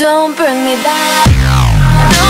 Don't bring me. Don't